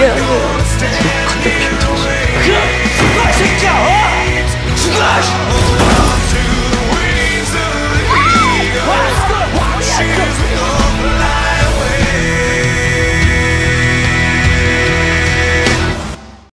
yeah.